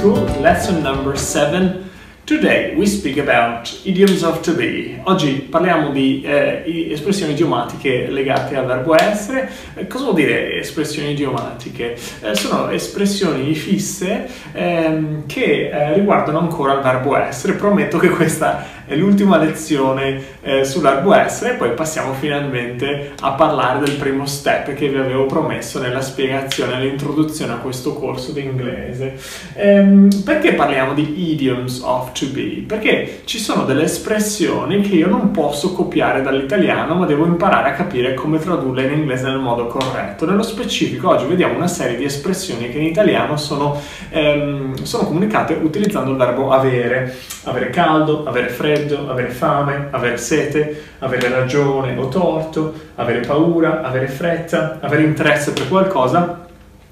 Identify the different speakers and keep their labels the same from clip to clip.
Speaker 1: School, lesson number 7. Today we speak about idioms of to be. Oggi parliamo di eh, espressioni idiomatiche legate al verbo essere. Eh, cosa vuol dire espressioni idiomatiche? Eh, sono espressioni fisse ehm, che eh, riguardano ancora il verbo essere. Prometto che questa è l'ultima lezione eh, essere e poi passiamo finalmente a parlare del primo step che vi avevo promesso nella spiegazione, nell'introduzione a questo corso di inglese. Ehm, perché parliamo di idioms of to be? Perché ci sono delle espressioni che io non posso copiare dall'italiano, ma devo imparare a capire come tradurle in inglese nel modo corretto. Nello specifico, oggi vediamo una serie di espressioni che in italiano sono, ehm, sono comunicate utilizzando il verbo avere. Avere caldo, avere freddo, avere fame, avere sete, avere ragione o torto, avere paura, avere fretta, avere interesse per qualcosa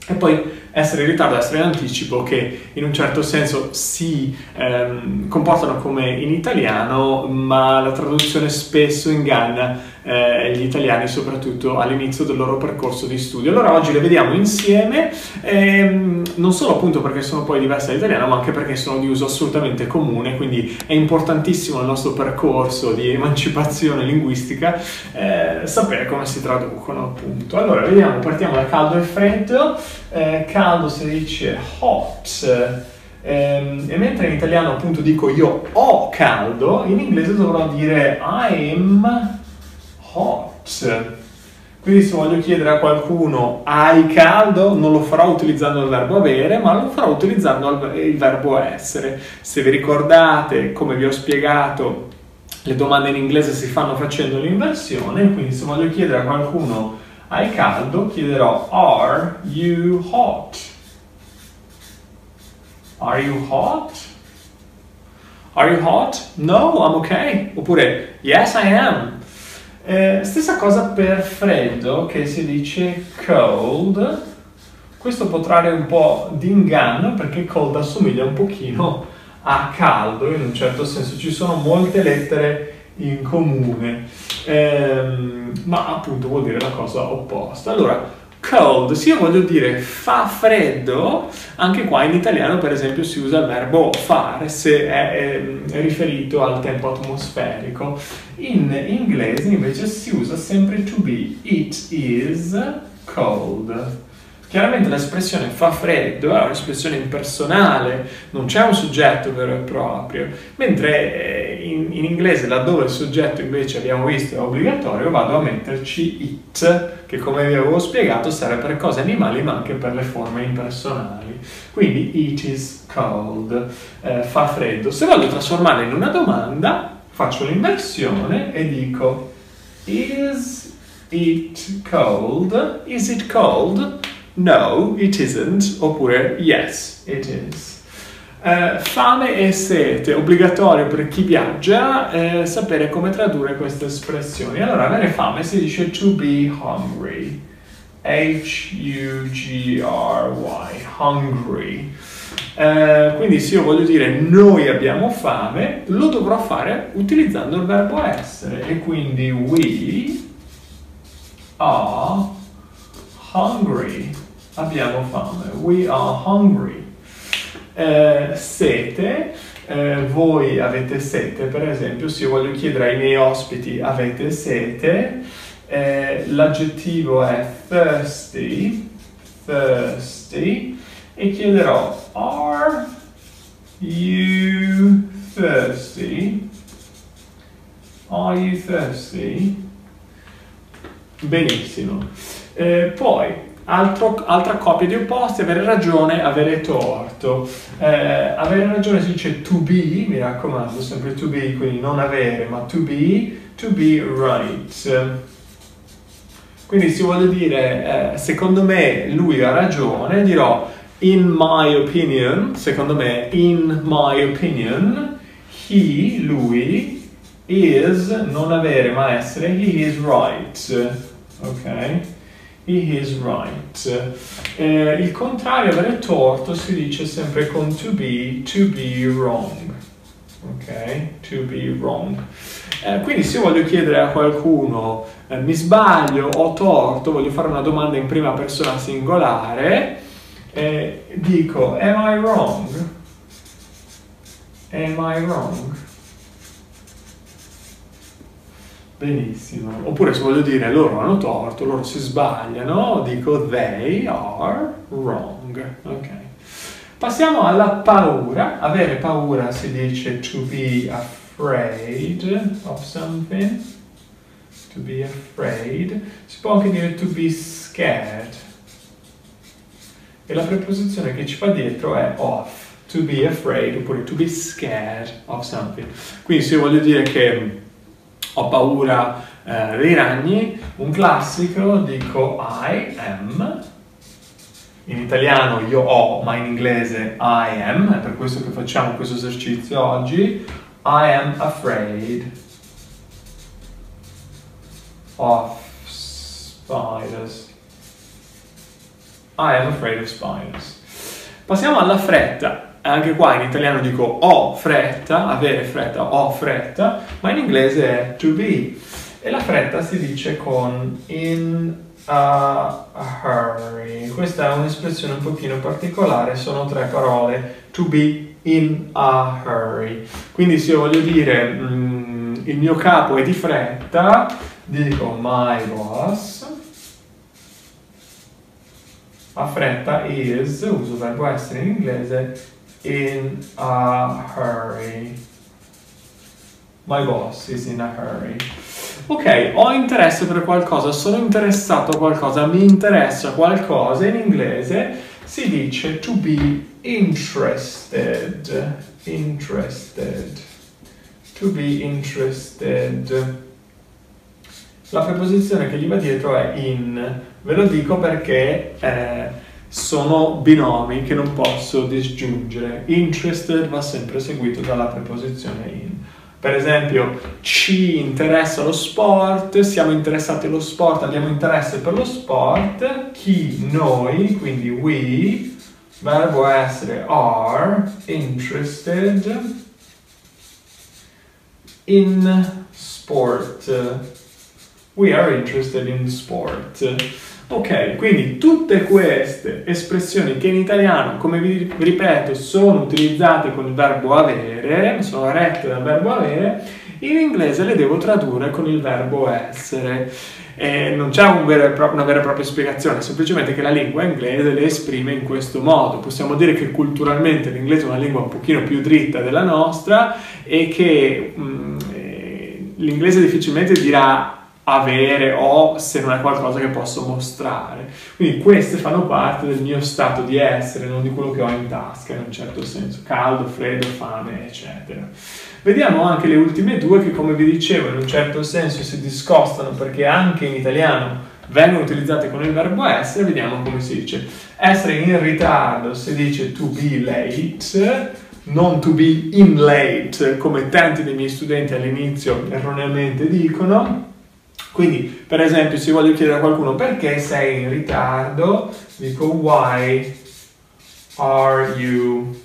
Speaker 1: e poi essere in ritardo, essere in anticipo, che in un certo senso si ehm, comportano come in italiano, ma la traduzione spesso inganna eh, gli italiani, soprattutto all'inizio del loro percorso di studio. Allora oggi le vediamo insieme, ehm, non solo appunto perché sono poi diverse dall'italiano, ma anche perché sono di uso assolutamente comune, quindi è importantissimo nel nostro percorso di emancipazione linguistica eh, sapere come si traducono appunto. Allora vediamo, partiamo da caldo e freddo. Eh, caldo si dice hot. Ehm, e mentre in italiano appunto dico io ho caldo, in inglese dovrò dire I'm hot. Quindi se voglio chiedere a qualcuno hai caldo, non lo farò utilizzando il verbo avere, ma lo farò utilizzando il verbo essere. Se vi ricordate, come vi ho spiegato, le domande in inglese si fanno facendo l'inversione, quindi se voglio chiedere a qualcuno hai caldo, chiederò are you hot? Are you hot? Are you hot? No, I'm okay. Oppure yes, I am. Eh, stessa cosa per freddo, che si dice cold. Questo può trarre un po' di inganno perché cold assomiglia un pochino a caldo, in un certo senso ci sono molte lettere in comune, ehm, ma appunto vuol dire la cosa opposta. Allora, cold, se io voglio dire fa freddo, anche qua in italiano per esempio si usa il verbo fare se è, è riferito al tempo atmosferico. In inglese invece si usa sempre to be, it is cold. Chiaramente l'espressione fa freddo è un'espressione impersonale, non c'è un soggetto vero e proprio, mentre eh, in, in, inglese laddove il soggetto invece abbiamo visto è obbligatorio vado a metterci it, che come vi avevo spiegato serve per cose animali ma anche per le forme impersonali. Quindi it is cold, eh, fa freddo. Se voglio trasformarla in una domanda faccio l'inversione e dico is it cold? Is it cold? No, it isn't, oppure yes, it is. Uh, fame e sete, obbligatorio per chi viaggia eh, sapere come tradurre queste espressioni. Allora, avere fame si dice to be hungry. H-U-G-R-Y, hungry. Uh, quindi se io voglio dire noi abbiamo fame, lo dovrò fare utilizzando il verbo essere. E quindi we are hungry abbiamo fame, we are hungry. Eh, sete, eh, voi avete sete, per esempio, se io voglio chiedere ai miei ospiti avete sete, eh, l'aggettivo è thirsty, thirsty, e chiederò are you thirsty? Are you thirsty? Benissimo. Eh, poi Altro, altra coppia di opposti, avere ragione, avere torto. Eh, avere ragione si dice to be, mi raccomando, sempre to be, quindi non avere, ma to be, to be right. Quindi se voglio dire, eh, secondo me lui ha ragione, dirò in my opinion, secondo me, in my opinion, he, lui, is, non avere ma essere, he is right. Ok? He is right. Eh, il contrario, avere torto, si dice sempre con to be, to be wrong. Ok? To be wrong. Eh, quindi se io voglio chiedere a qualcuno eh, mi sbaglio, ho torto, voglio fare una domanda in prima persona singolare, eh, dico am I wrong? Am I wrong? Benissimo. Oppure se voglio dire loro hanno torto, loro si sbagliano, dico they are wrong. Ok. Passiamo alla paura. Avere paura si dice to be afraid of something. To be afraid. Si può anche dire to be scared. E la preposizione che ci va dietro è of. To be afraid oppure to be scared of something. Quindi se io voglio dire che ho paura eh, dei ragni, un classico dico I am, in italiano io ho, ma in inglese I am, è per questo che facciamo questo esercizio oggi, I am afraid of spiders. I am afraid of spiders. Passiamo alla fretta anche qua in italiano dico ho fretta, avere fretta, ho fretta, ma in inglese è to be. E la fretta si dice con in a hurry. Questa è un'espressione un pochino particolare, sono tre parole, to be in a hurry. Quindi se io voglio dire mm, il mio capo è di fretta, dico my boss. A fretta is, uso il verbo essere in inglese, in a hurry. My boss is in a hurry. Ok, ho interesse per qualcosa, sono interessato a qualcosa, mi interessa qualcosa, in inglese si dice to be interested. Interested. To be interested. La preposizione che gli va dietro è in. Ve lo dico perché eh, sono binomi che non posso disgiungere. Interested va sempre seguito dalla preposizione in. Per esempio, ci interessa lo sport, siamo interessati allo sport, abbiamo interesse per lo sport, chi, noi, quindi we, verbo essere are interested in sport. We are interested in sport. Ok, quindi tutte queste espressioni che in italiano, come vi ripeto, sono utilizzate con il verbo avere, sono rette dal verbo avere, in inglese le devo tradurre con il verbo essere. E non c'è un pro- una vera e propria spiegazione, semplicemente che la lingua inglese le esprime in questo modo. Possiamo dire che culturalmente l'inglese è una lingua un pochino più dritta della nostra e che mh, mm, eh, l'inglese difficilmente dirà avere o se non è qualcosa che posso mostrare. Quindi queste fanno parte del mio stato di essere, non di quello che ho in tasca in un certo senso, caldo, freddo, fame, eccetera. Vediamo anche le ultime due che come vi dicevo in un certo senso si discostano perché anche in italiano vengono utilizzate con il verbo essere, vediamo come si dice. Essere in ritardo si dice to be late, non to be in late, come tanti dei miei studenti all'inizio erroneamente dicono. Quindi, per esempio, se voglio chiedere a qualcuno perché sei in ritardo, dico why are you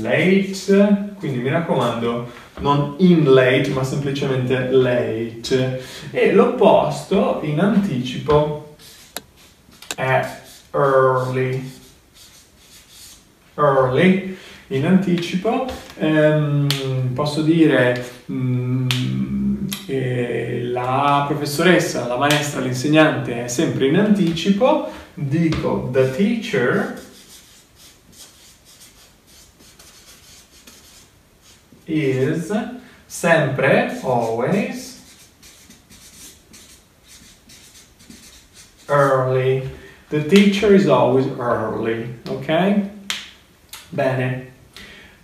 Speaker 1: late? Quindi mi raccomando, non in late, ma semplicemente late. E l'opposto in anticipo è early. Early in anticipo ehm, posso dire mm, eh, la professoressa, la maestra, l'insegnante è sempre in anticipo, dico the teacher is sempre, always, early. The teacher is always early, ok? Bene.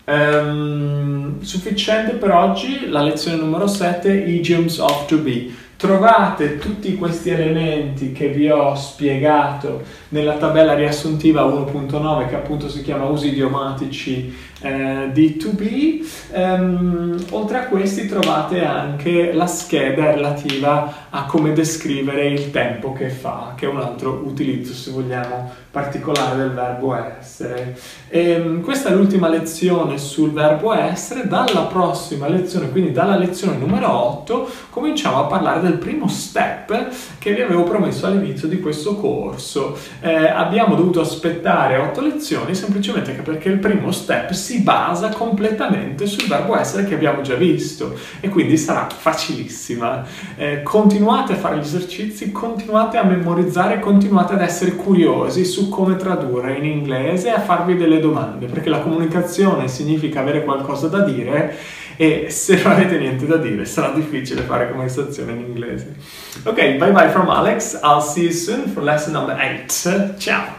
Speaker 1: Um, sufficiente per oggi la lezione numero 7, Idioms of to be. Trovate tutti questi elementi che vi ho spiegato nella tabella riassuntiva 1.9 che appunto si chiama usi idiomatici eh, di to be. Um, oltre a questi trovate anche la scheda relativa a come descrivere il tempo che fa, che è un altro utilizzo, se vogliamo, particolare del verbo essere. E, um, questa è l'ultima lezione sul verbo essere. Dalla prossima lezione, quindi dalla lezione numero 8, cominciamo a parlare del primo step che vi avevo promesso all'inizio di questo corso. Eh, abbiamo dovuto aspettare otto lezioni semplicemente perché il primo step si basa completamente sul verbo essere che abbiamo già visto e quindi sarà facilissima. Eh, continuate a fare gli esercizi, continuate a memorizzare, continuate ad essere curiosi su come tradurre in inglese e a farvi delle domande perché la comunicazione significa avere qualcosa da dire e se non avete niente da dire sarà difficile fare conversazione in inglese. Ok, bye bye from Alex, I'll see you soon for lesson number 8. Ciao!